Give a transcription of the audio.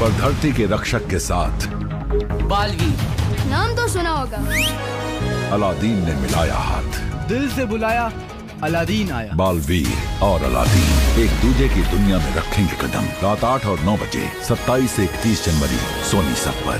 पर धरती के रक्षक के साथ। बालवीर नाम तो सुना होगा। अलादीन ने मिलाया हाथ। दिल से बुलाया अलादीन आया। बालवीर और अलादीन एक दूजे की दुनिया में रखेंगे कदम। रात आठ और नौ बजे सत्ताईस से इकतीस जनवरी सोनी सब पर